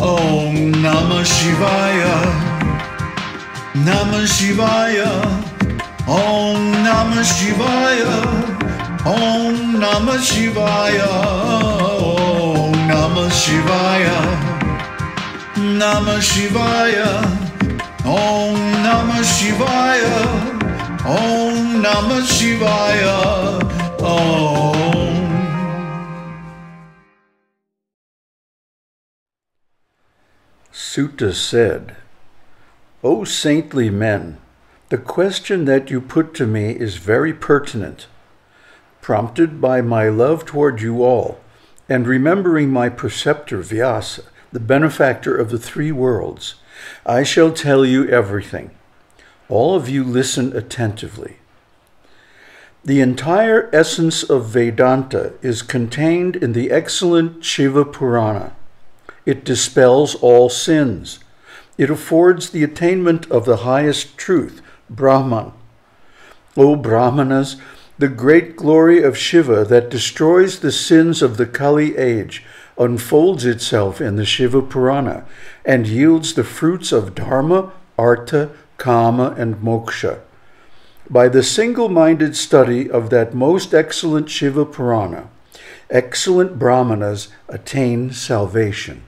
Om Namah Shivaya. Namah Shivaya. Om Namah Shivaya. Om Namah Shivaya. Om Namah Shivaya. Namah Shivaya. Om Namah Shivaya. Om Namah Shivaya. Om. Suta said, O saintly men, the question that you put to me is very pertinent. Prompted by my love toward you all, and remembering my preceptor Vyasa, the benefactor of the three worlds, I shall tell you everything. All of you listen attentively. The entire essence of Vedanta is contained in the excellent Shiva Purana. It dispels all sins. It affords the attainment of the highest truth, Brahman. O Brahmanas, the great glory of Shiva that destroys the sins of the Kali age unfolds itself in the Shiva Purana and yields the fruits of Dharma, Artha, Kama, and Moksha. By the single minded study of that most excellent Shiva Purana, excellent Brahmanas attain salvation.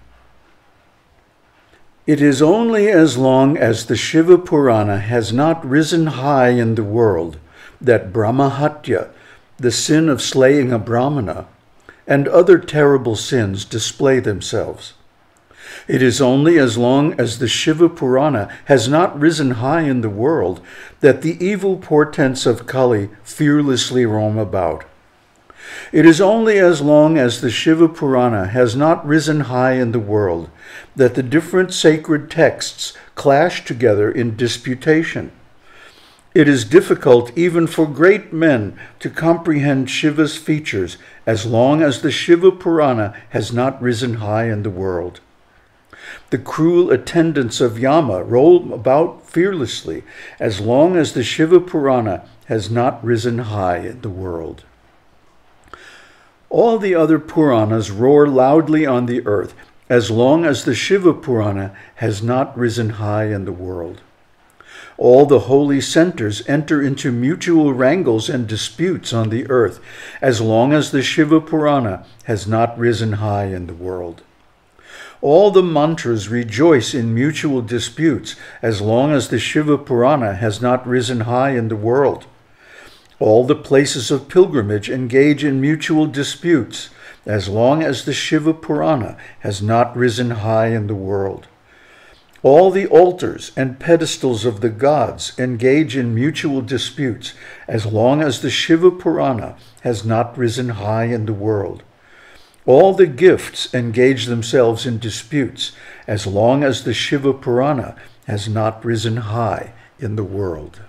It is only as long as the Shiva Purana has not risen high in the world that Brahmahatya, the sin of slaying a Brahmana, and other terrible sins display themselves. It is only as long as the Shiva Purana has not risen high in the world that the evil portents of Kali fearlessly roam about. It is only as long as the Shiva Purana has not risen high in the world that the different sacred texts clash together in disputation. It is difficult even for great men to comprehend Shiva's features as long as the Shiva Purana has not risen high in the world. The cruel attendants of Yama roll about fearlessly as long as the Shiva Purana has not risen high in the world. All the other Puranas roar loudly on the earth as long as the Shiva Purana has not risen high in the world. All the holy centers enter into mutual wrangles and disputes on the earth as long as the Shiva Purana has not risen high in the world. All the mantras rejoice in mutual disputes as long as the Shiva Purana has not risen high in the world. All the places of pilgrimage engage in mutual disputes as long as the Shiva Purana has not risen high in the world. All the altars and pedestals of the gods engage in mutual disputes as long as the Shiva Purana has not risen high in the world. All the gifts engage themselves in disputes as long as the Shiva Purana has not risen high in the world.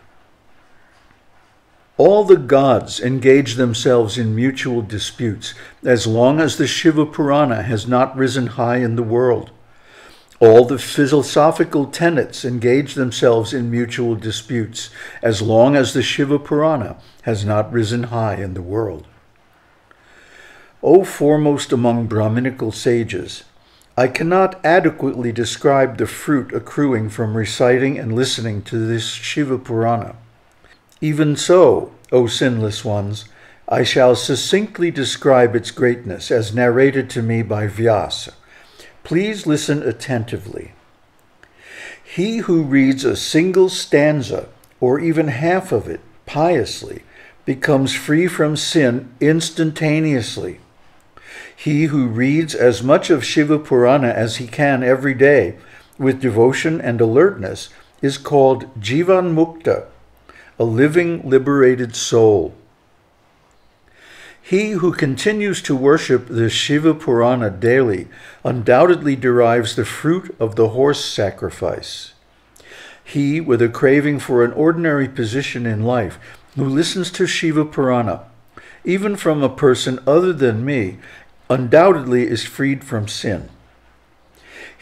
All the gods engage themselves in mutual disputes as long as the Shiva Purana has not risen high in the world. All the philosophical tenets engage themselves in mutual disputes as long as the Shiva Purana has not risen high in the world. O foremost among Brahminical sages, I cannot adequately describe the fruit accruing from reciting and listening to this Shiva Purana. Even so, O sinless ones, I shall succinctly describe its greatness as narrated to me by Vyasa. Please listen attentively. He who reads a single stanza, or even half of it, piously, becomes free from sin instantaneously. He who reads as much of Shiva Purana as he can every day, with devotion and alertness, is called Jivan Mukta, a living, liberated soul. He who continues to worship the Shiva Purana daily undoubtedly derives the fruit of the horse sacrifice. He, with a craving for an ordinary position in life, who listens to Shiva Purana, even from a person other than me, undoubtedly is freed from sin.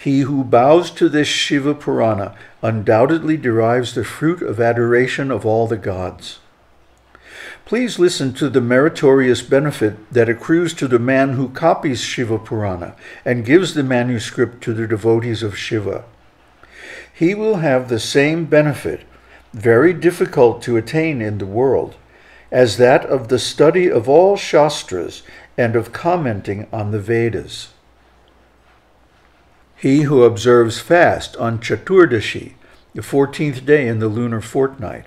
He who bows to this Shiva Purana undoubtedly derives the fruit of adoration of all the gods. Please listen to the meritorious benefit that accrues to the man who copies Shiva Purana and gives the manuscript to the devotees of Shiva. He will have the same benefit, very difficult to attain in the world, as that of the study of all Shastras and of commenting on the Vedas. He who observes fast on Chaturdashi, the 14th day in the lunar fortnight,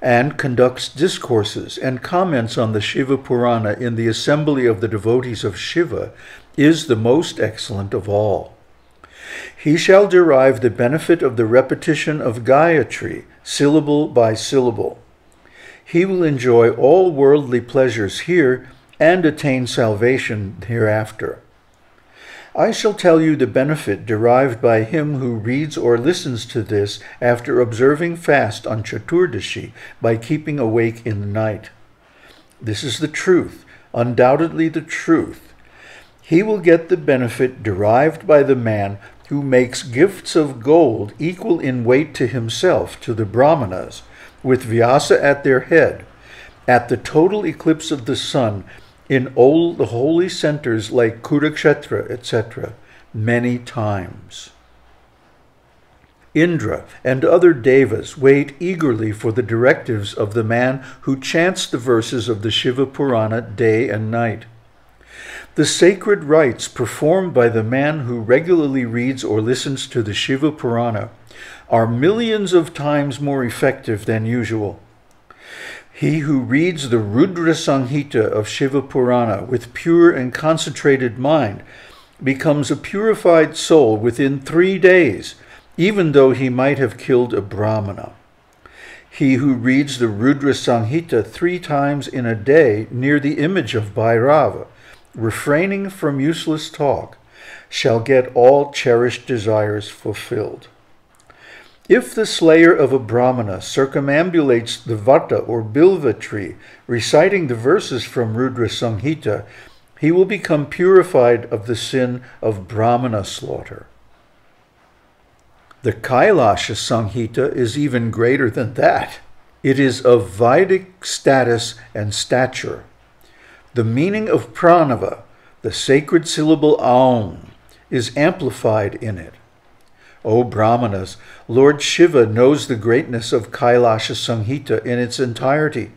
and conducts discourses and comments on the Shiva Purana in the assembly of the devotees of Shiva is the most excellent of all. He shall derive the benefit of the repetition of Gayatri, syllable by syllable. He will enjoy all worldly pleasures here and attain salvation hereafter. I shall tell you the benefit derived by him who reads or listens to this after observing fast on Chaturdashi by keeping awake in the night. This is the truth, undoubtedly the truth. He will get the benefit derived by the man who makes gifts of gold equal in weight to himself to the Brahmanas, with Vyasa at their head, at the total eclipse of the sun in all the holy centers like Kurukshetra, etc., many times. Indra and other devas wait eagerly for the directives of the man who chants the verses of the Shiva Purana day and night. The sacred rites performed by the man who regularly reads or listens to the Shiva Purana are millions of times more effective than usual. He who reads the Rudra Samhita of Shiva Purana with pure and concentrated mind becomes a purified soul within three days, even though he might have killed a Brahmana. He who reads the Rudra Samhita three times in a day near the image of Bhairava, refraining from useless talk, shall get all cherished desires fulfilled. If the slayer of a Brahmana circumambulates the Vata or Bilva tree, reciting the verses from Rudra Samhita, he will become purified of the sin of Brahmana slaughter. The Kailasha Samhita is even greater than that. It is of Vedic status and stature. The meaning of pranava, the sacred syllable aum, is amplified in it. O Brahmanas, Lord Shiva knows the greatness of Kailasha Samhita in its entirety.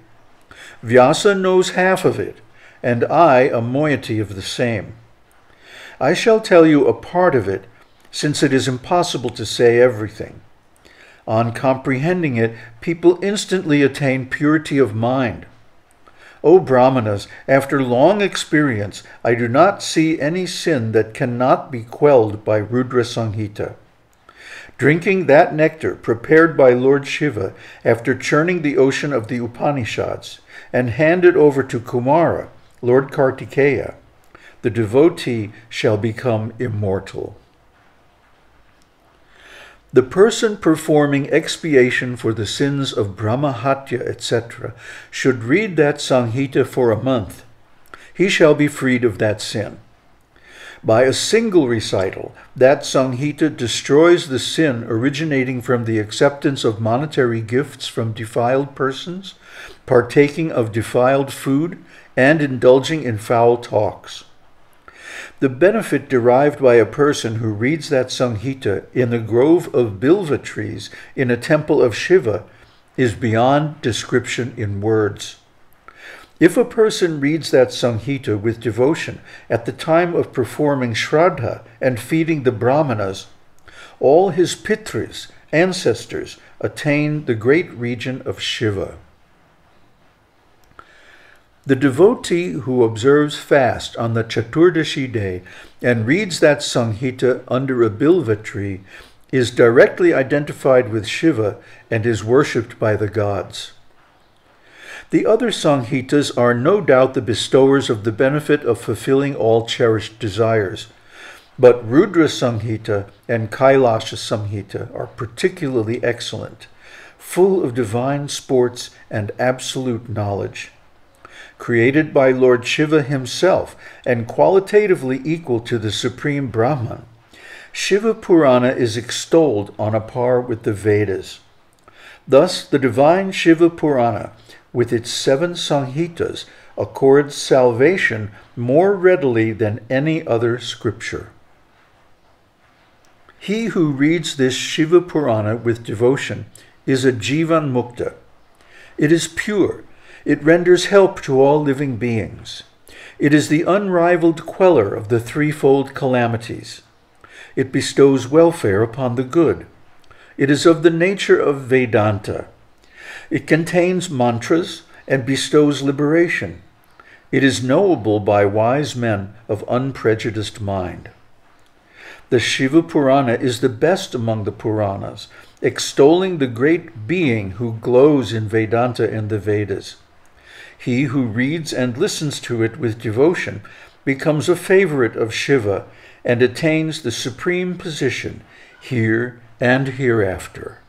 Vyasa knows half of it, and I a moiety of the same. I shall tell you a part of it, since it is impossible to say everything. On comprehending it, people instantly attain purity of mind. O Brahmanas, after long experience, I do not see any sin that cannot be quelled by Rudra Samhita. Drinking that nectar prepared by Lord Shiva after churning the ocean of the Upanishads and handed over to Kumara, Lord Kartikeya, the devotee shall become immortal. The person performing expiation for the sins of Brahmahatya, etc., should read that Samhita for a month. He shall be freed of that sin. By a single recital, that Sanghita destroys the sin originating from the acceptance of monetary gifts from defiled persons, partaking of defiled food, and indulging in foul talks. The benefit derived by a person who reads that Sanghita in the grove of bilva trees in a temple of Shiva is beyond description in words. If a person reads that Samhita with devotion at the time of performing Shraddha and feeding the Brahmanas, all his pitris, ancestors, attain the great region of Shiva. The devotee who observes fast on the Chaturdashi day and reads that Samhita under a bilva tree is directly identified with Shiva and is worshipped by the gods. The other Sanghitas are no doubt the bestowers of the benefit of fulfilling all cherished desires. But Rudra Sanghita and Kailasha Sanghita are particularly excellent, full of divine sports and absolute knowledge. Created by Lord Shiva himself and qualitatively equal to the Supreme Brahman, Shiva Purana is extolled on a par with the Vedas. Thus, the divine Shiva Purana with its seven Samhitas, accords salvation more readily than any other scripture. He who reads this Shiva Purana with devotion is a Jivan Mukta. It is pure. It renders help to all living beings. It is the unrivaled queller of the threefold calamities. It bestows welfare upon the good. It is of the nature of Vedanta. It contains mantras and bestows liberation. It is knowable by wise men of unprejudiced mind. The Shiva Purana is the best among the Puranas, extolling the great being who glows in Vedanta and the Vedas. He who reads and listens to it with devotion becomes a favorite of Shiva and attains the supreme position here and hereafter.